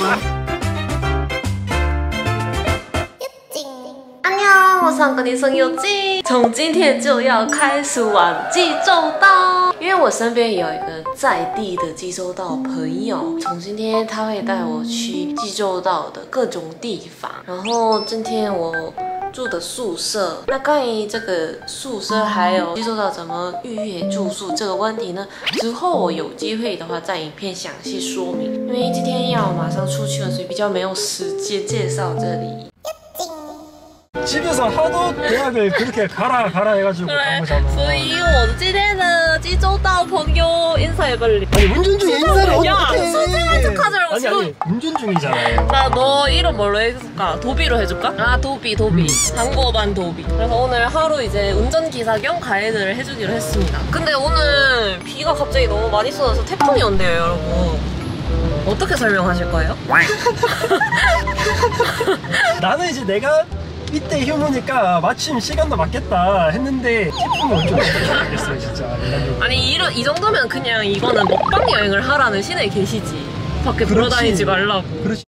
안 녕， 我上跟你声有记，从今天就要开始玩济州岛。因为我身边有一个在地的济州岛朋友，从今天他会带我去济州岛的各种地方。然后今天我住的宿舍，那关于这个宿舍还有接受到怎么预约住宿这个问题呢？之后我有机会的话，在影片详细说明。因为今天要马上出去了，所以比较没有时间介绍这里。 집에서 하도 대학을 그렇게 가라 가라 해가지고 간 거잖아. 所以我今天的济州岛朋友 인사해볼래. 아니 운전 중에 인사를 야, 어떻게 솔직한 척하자고, 아니 지금. 아니 운전 중이잖아요. 나 너 이름 뭘로 해줄까? 도비로 해줄까? 아 도비 도비 한국어반 도비 그래서 오늘 하루 이제 운전기사 겸 가이드를 해주기로 했습니다 근데 오늘 비가 갑자기 너무 많이 쏟아서 태풍이 온대요 여러분 어떻게 설명하실 거예요? 나는 이제 내가 이때 휴무니까 마침 시간도 맞겠다 했는데 좀 어떻게 알겠어요 진짜. 아니 이러, 이 정도면 그냥 이거는 먹방 여행을 하라는 신에 계시지 밖에 그렇지. 돌아다니지 말라고 그렇지.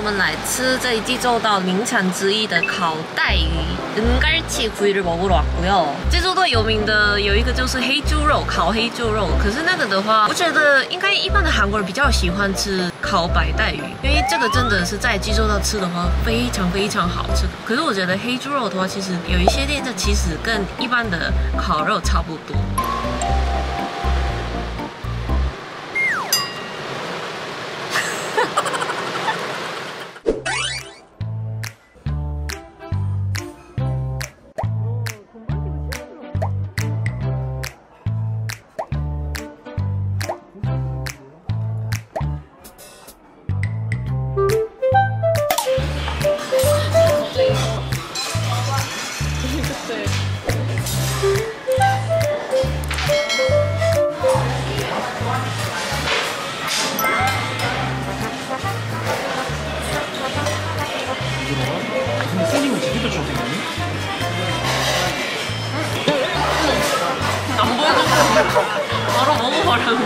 好，现在呢，我们来吃这里济州岛名产之一的烤带鱼，은갈치 구이를 먹으러 왔고요。济州岛有名的有一个就是黑猪肉，烤黑猪肉。可是那个的话，我觉得应该一般的韩国人比较喜欢吃烤白带鱼，因为这个真的是在济州岛吃的话非常非常好吃。可是我觉得黑猪肉的话，其实有一些店这其实跟一般的烤肉差不多。 바로 먹어버렸네.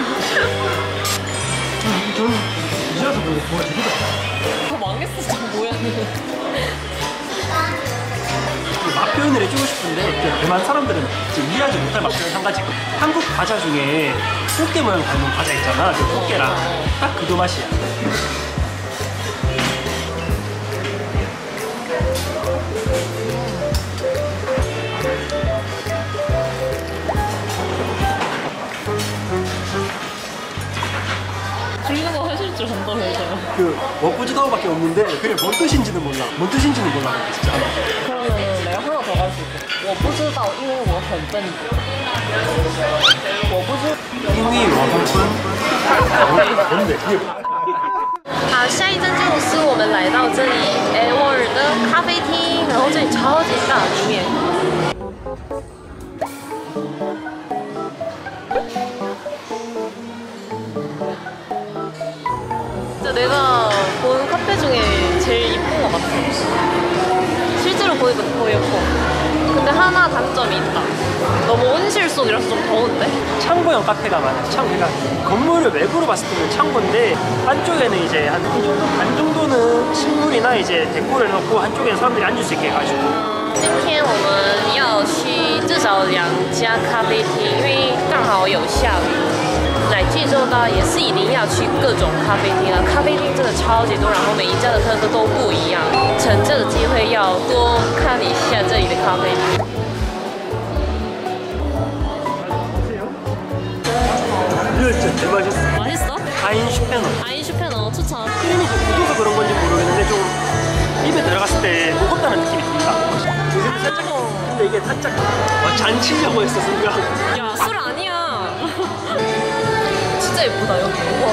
저는 이제와서 보고 뭐가 제주도 더 망했어, 저 뭐야. 맛 표현을 해주고 싶은데 그 대만 사람들은 이해하지 못할 맛 표현 한 가지고 한국 과자 중에 꽃게 모양 닮은 과자 있잖아 그 꽃게랑 딱 그거 맛이야 그 워꾸지다오밖에 없는데 그게 뭔 뜻인지는 몰라 뭔 뜻인지는 몰라 진짜 그러면은 내가 하나 더 갈 수 있어. 我不知道,因为我很笨.我不知 이미 와성분 뭔데 그게 뭐야? 好，下一站就是我们来到这里 a w a r 的咖啡厅，然后这里超级大，里面。 내가 본 카페 중에 제일 이쁜 것 같아. 실제로 보니까 더 예뻐. 근데 하나 단점이 있다. 너무 온실 속이라서 좀 더운데? 창고형 카페가 많아요. 창, 그러니까 건물을 외부로 봤을 때는 창고인데 한쪽에는 이제 한 이 정도 반 정도는 식물이나 이제 데코를 해놓고 한쪽에는 사람들이 앉을 수 있게 해가지고 今天我们要去至少两家咖啡厅，因为刚好有下雨。 来济州岛也是一定要去各种咖啡厅啊，咖啡厅真的超级多，然后每一家的特色都不一样。趁这个机会要多看一下这里的咖啡厅。 이거 진짜 대박이었어. 맛있어? 아인 슈페너. 아인슈페너 추천. 크림이 좀 굳어서 그런 건지 모르겠는데 좀 입에 들어갔을 때 무겁다는 느낌이 든다. 요즘 살짝 근데 이게 살짝 와, 잔치려고 했어 순간. 야, 술 아니야. 진짜 예쁘다, 여기. 와.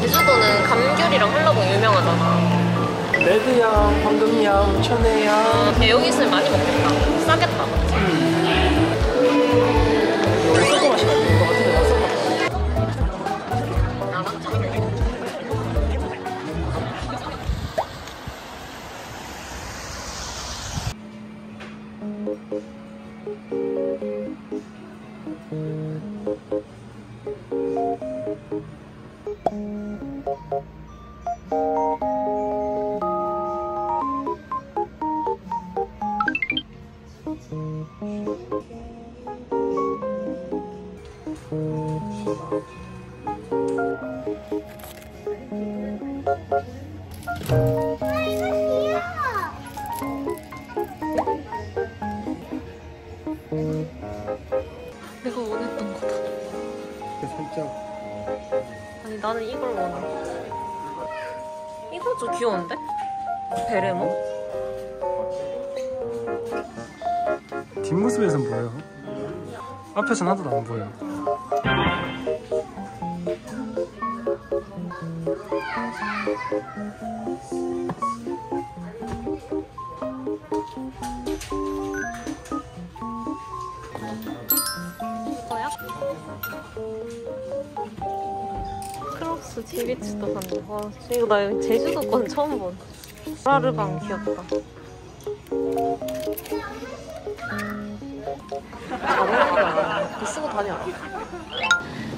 제주도는 감귤이랑 한라봉 유명하잖아. 레드향, 황금향, 천혜향. 야, 여기 있으면 많이 먹겠다. 싸겠다. 소 내가 베레모? 뒷모습에선 보여. 앞에서는 하나도 안 보여. 이거야? 크록스 지비츠도 간다. 와, 이거 나 여기 제주도 건 처음 본. 라르방 귀엽다. 자동이다. 이거 쓰고 다녀.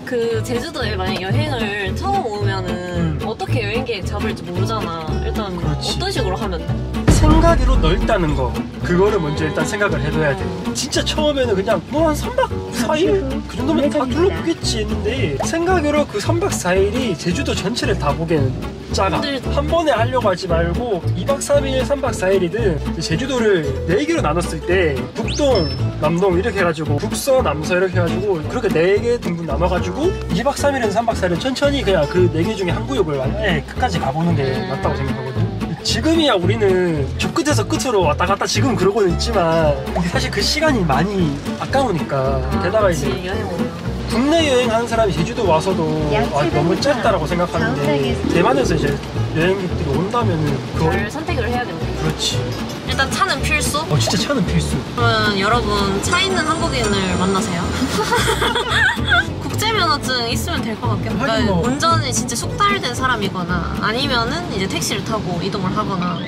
그 제주도에 만약 여행을 처음 오면은 어떻게 여행 계획 잡을지 모르잖아. 일단 그렇지. 어떤 식으로 하면 돼? 생각으로 넓다는 거 그거를 먼저 일단 생각을 해둬야 돼 진짜 처음에는 그냥 뭐 한 3박 4일 그 정도면 다 둘러보겠지 했는데 생각으로 그 3박 4일이 제주도 전체를 다 보기에는 작아 힘들다. 한 번에 하려고 하지 말고 2박 3일 3박 4일이든 제주도를 4개로 나눴을 때 북동 남동 이렇게 해가지고 북서 남서 이렇게 해가지고 그렇게 4개 등분 나눠가지고 2박 3일은 3박 4일은 천천히 그냥 그 4개 중에 한 구역을 끝까지 가보는 게 음. 맞다고 생각하거든 지금이야 우리는 저 끝에서 끝으로 왔다 갔다 지금 그러고는 있지만 사실 그 시간이 많이 아까우니까 게다가 이제. 국내 여행하는 사람이 제주도 와서도 약 아, 너무 700m 짧다라고 생각하는데. 대만에서 이제 여행객들이 온다면은 를 선택을 해야겠네. 그렇지 일단 차는 필수. 어 진짜 차는 필수 그러면 여러분 차 있는 한국인을 만나세요. 국제 면허증 있으면 될 것. 하긴 그러니까 뭐. 운전이 진짜 숙달된 사람이거나 아니면은 이제 택시를 타고 이동을 하거나.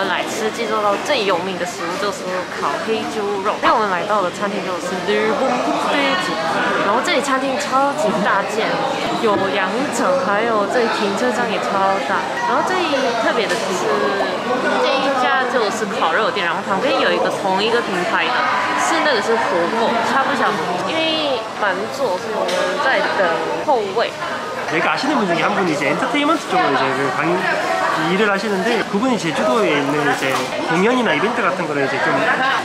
们来吃济州岛最有名的食物就是烤黑猪肉。因为我们来到的餐厅就是日本对子，然后这里餐厅超级大间，有两层，还有这里停车场也超大。然后这里特别的是这一家就是烤肉店，然后旁边有一个同一个品牌的，是那个是火锅，呷不呷哺？因为满座，所以我们在等后位。 내가 아시는 분 중에 한 분이 이제 엔터테인먼트 쪽으로 이제 그 강, 일을 하시는데 그분이 제주도에 있는 이제 공연이나 이벤트 같은 거를 이제 좀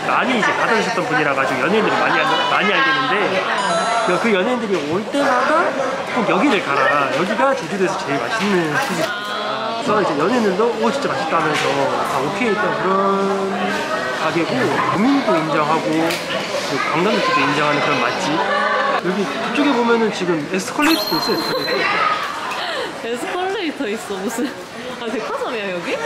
많이 이제 받아주셨던 분이라 가지고 연예인들이 많이 알- 많이 알겠는데 그- 그 연예인들이 올 때마다 꼭 여기를 가라. 여기가 제주도에서 제일 맛있는 술집이다. 그래서 이제 연예인들도 오 진짜 맛있다 하면서 다 오케이. 했던 그런 가게고 도민도 인정하고 그 관광객들도 인정하는 그런 맛집. 여기 그쪽에 보면은 지금 에스컬레이터도 있어요 에스컬레이터 에스컬레이터 있어 무슨 아 백화점이야 여기?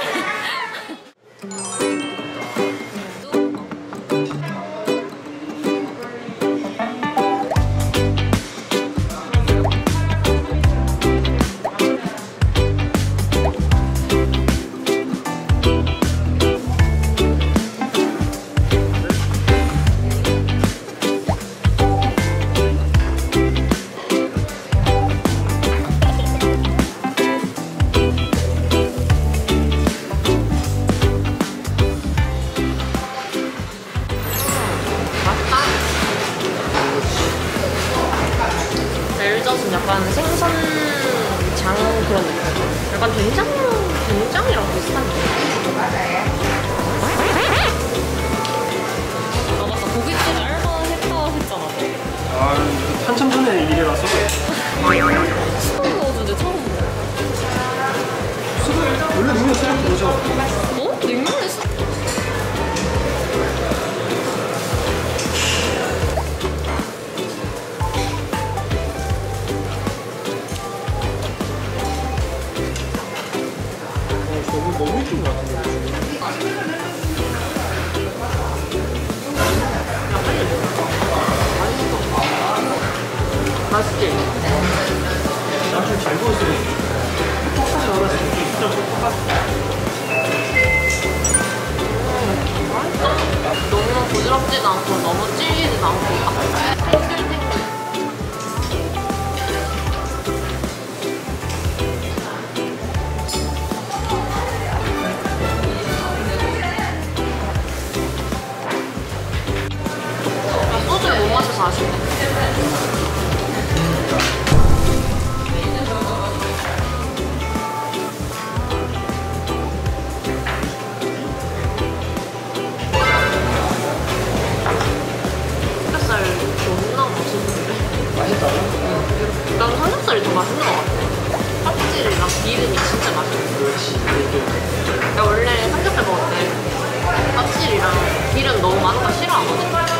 난 삼겹살이 더 맛있는 것 같아. 껍질이랑 기름이 진짜 맛있어. 나 원래 삼겹살 먹을 때 껍질이랑 기름 너무 많은 거 싫어하거든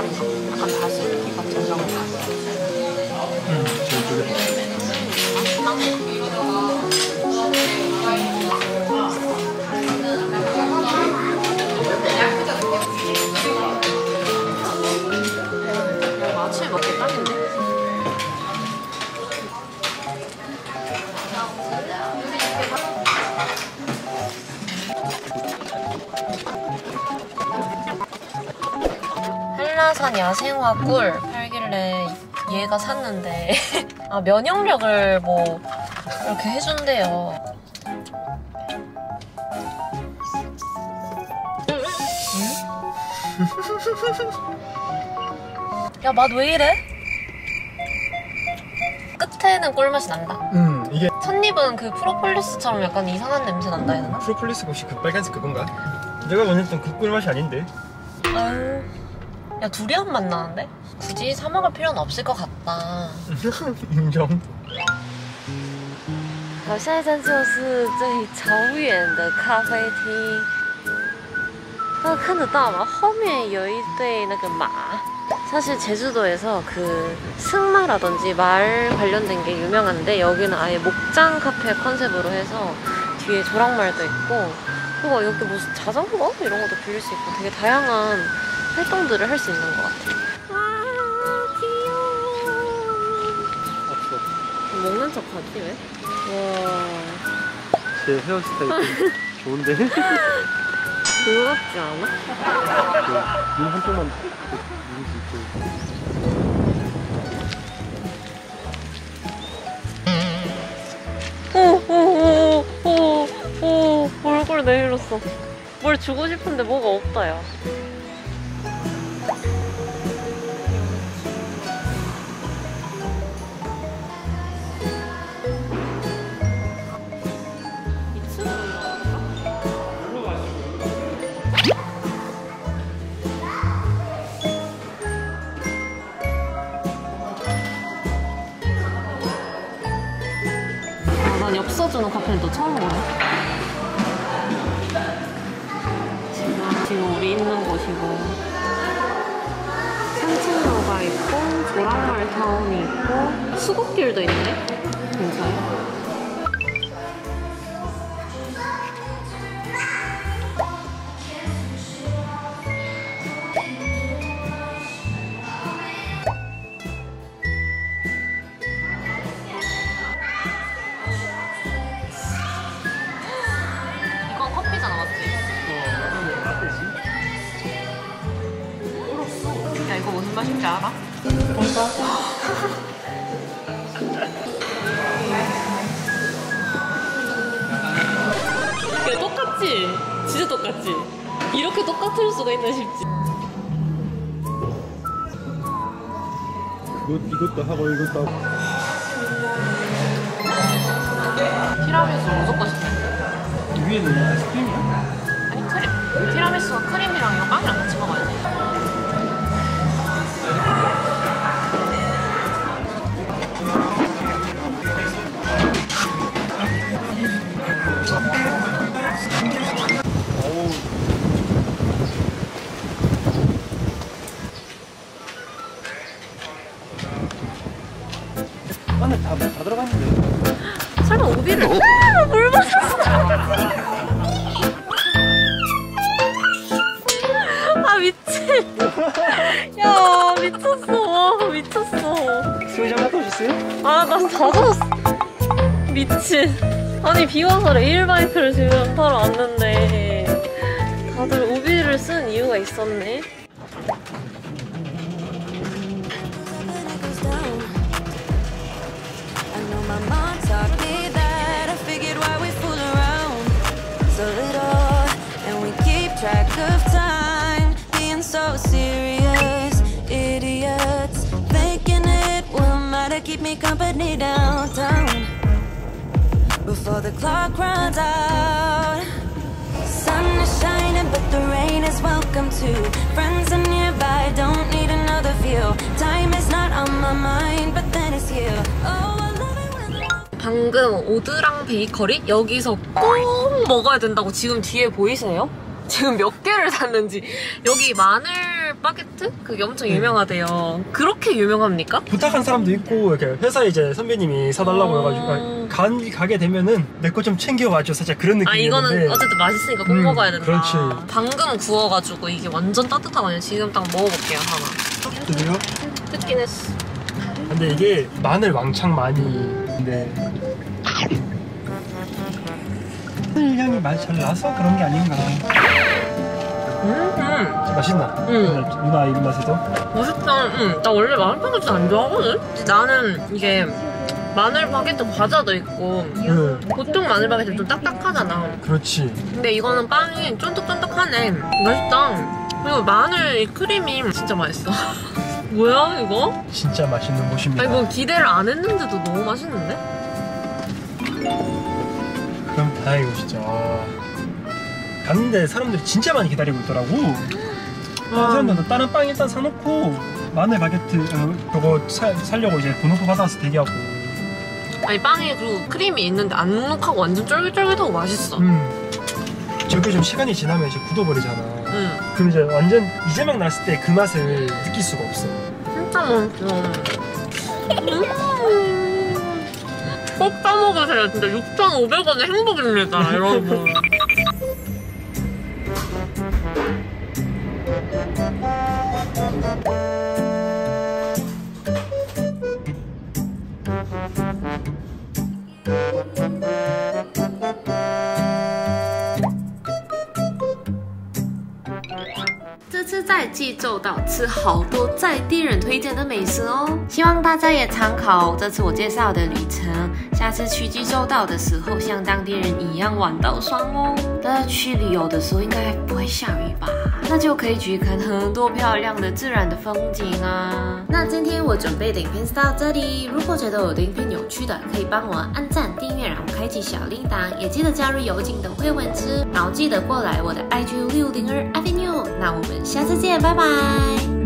그럼 이 한라산 야생화 꿀 팔길래 얘가 샀는데 아 면역력을 뭐 이렇게 해준대요 야 맛 왜 이래? 끝에는 꿀맛이 난다 음 이게 첫입은 그 프로폴리스처럼 약간 이상한 냄새 난다 해야 되나? 프로폴리스 혹시 그 빨간색 그건가? 내가 원했던 그 꿀맛이 아닌데 아유 야 두리안 맛 나는데? 굳이 사 먹을 필요는 없을 것 같다 인정 好，下一站就是这里朝远的咖啡厅。大家看得到吗？后面有一对那个马。 사실 제주도에서 그 승마라든지 말 관련된 게 유명한데 여기는 아예 목장 카페 컨셉으로 해서 뒤에 조랑말도 있고 그리고 여기 무슨 자전거 이런 것도 빌릴 수 있고 되게 다양한 활동들을 할 수 있는 것 같아요. 아 귀여워. 없어 먹는 척 하지 왜? 와 제 헤어스타일 좋은데? 그 그거 같지 않아? 눈 한쪽만 누르지 오오 오 오 오 얼굴 내밀었어. 뭘 주고 싶은데 뭐가 없다 야. 난 엽서주는 카페는 또 처음 보네. 지금, 지금 우리 있는 곳이고 3층으로 가야 바다가 있고 조랑말 타운이 있고 수국길도 있네. 괜찮아요? 똑같지? 진짜 똑같지? 이렇게 똑같을 수가 있나 싶지? 이것, 이것도 하고 이것도 하고 티라미수 무조건 시켜. 위에는 아이스크림이야? 아니, 크림. 티라미수와 크림이랑 이거 빵이랑 같이 먹어야지. 안에 다, 다 들어갔는데 설마 오비를. 아, 물 맞았어. 아, 미친. 야, 미쳤어. 미쳤어. 수영장 갔다 오셨어요? 아, 나다 젖었어. 미친. 아니, 비 와서 레일바이크를 지금 타러 왔는데, 다들 우비를 쓴 이유가 있었네. Me company downtown before the clock runs out. Sun is shining, but the rain is welcome too. Friends are nearby, don't need another view. Time is not on my mind, but then it's you. Oh, 방금 오드랑 베이커리 여기서 꼭 먹어야 된다고 지금 뒤에 보이세요? 지금 몇 개를 샀는지 여기 마늘 바게트 그게 엄청 유명하대요. 그렇게 유명합니까? 부탁한 사람도 있고 이렇게 회사에 이제 선배님이 사달라고 어. 해가지고 간 가게 되면은 내 거 좀 챙겨와줘 살짝 그런 아 느낌이었는데 이거는 어쨌든 맛있으니까 꼭 음, 먹어야 된다. 그렇지. 방금 구워가지고 이게 완전 따뜻하거든요. 지금 딱 먹어볼게요 하나. 드디어 뜯긴 했어. 근데 이게 마늘 왕창 많이 근데 마늘 향이 많이 잘 나서 그런 게 아닌가 음, 음. 맛있나? 음. 누나 입맛에도? 맛있다. 응. 나 원래 마늘 바게트 안 좋아하거든? 나는 이게 마늘 바게트 과자도 있고 응 보통 마늘 바게트 좀 딱딱하잖아. 그렇지 근데 이거는 빵이 쫀득쫀득하네. 맛있다. 그리고 마늘 이 크림이 진짜 맛있어. 뭐야 이거? 진짜 맛있는 곳입니다 아니 뭐 기대를 안 했는데도 너무 맛있는데? 그럼 다행이고 진짜 아. 갔는데 사람들이 진짜 많이 기다리고 있더라고 아, 사람들도 다른 빵 일단 사놓고 마늘 바게트 어, 그거 사, 살려고 이제 번호표 받아서 대기하고 아니 빵에 그리고 크림이 있는데 안 눅눅하고 완전 쫄깃쫄깃하고 맛있어. 음 저게 좀 시간이 지나면 이제 굳어버리잖아 응. 그럼 이제 완전 이제 막 났을 때 그 맛을 느낄 수가 없어 진짜 맛있어. 음. 꼭 싸먹으세요. 진짜 6,500원의 행복입니다, 여러분. 在济州岛吃好多在地人推荐的美食哦，希望大家也参考这次我介绍的旅程，下次去济州岛的时候像当地人一样玩到爽哦。大家去旅游的时候应该不会下雨吧？那就可以去看很多漂亮的自然的风景啊。那今天我准备的影片是到这里，如果觉得我的影片有趣的，可以帮我按赞、订阅，然后开启小铃铛，也记得加入有景的会文字，然后记得过来我的 IG 六零二 Avenue。那我们下次见，拜拜。